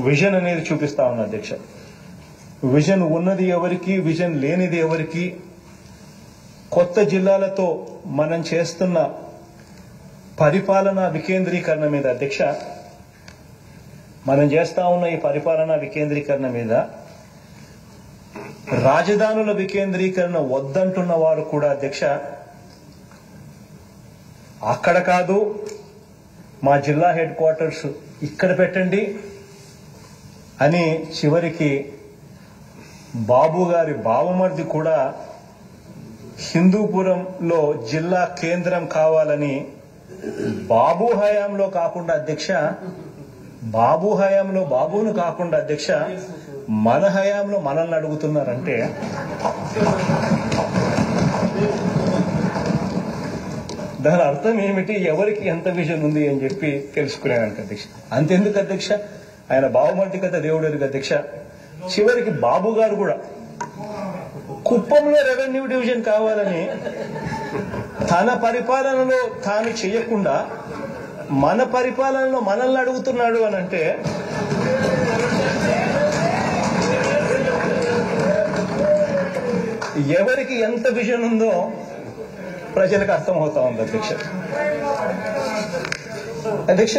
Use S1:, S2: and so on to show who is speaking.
S1: Vision అనేది చూపిస్తా ఉన్నా అధ్యక్ష. విజన్ ఉన్నది ఎవరికి విజన్ లేనిది ఎవరికి కొత్త జిల్లాలతో మనం చేస్తున్న పరిపాలనా వికేంద్రీకరణ మీద అధ్యక్ష మనం చేస్తా ఉన్న ఈ పరిపాలనా వికేంద్రీకరణ మీద రాజధానుల వికేంద్రీకరణ వద్దంటున్న వారు కూడా అధ్యక్ష అక్కడ కాదు మా జిల్లా హెడ్ క్వార్టర్స్ ఇక్కడ పెట్టండి అని చివరికి బాబు గారి బావమర్ది కూడా హిందూపురంలో జిల్లా కేంద్రం కావాలని బాబు హయాంలో కాకుండా అధ్యక్ష బాబు హయాంలో బాబును కాకుండా అధ్యక్ష మన హయాంలో మనల్ని అడుగుతున్నారంటే దాని అర్థం ఏమిటి? ఎవరికి ఎంత విజన్ ఉంది అని చెప్పి తెలుసుకునేదానికి అధ్యక్ష. అంతెందుకు అధ్యక్ష? ఆయన బావమర్ది కథ దేవుడు అధ్యక్ష. చివరికి బాబు గారు కూడా. కుప్పంలో రెవెన్యూ డివిజన్ కావాలని తన పరిపాలనలో తాను చేయకుండా మన పరిపాలనలో మనల్ని అడుగుతున్నాడు అని అంటే ఎవరికి ఎంత విజన్ ఉందో ప్రజలకు అర్థమవుతా ఉంది అధ్యక్ష అధ్యక్ష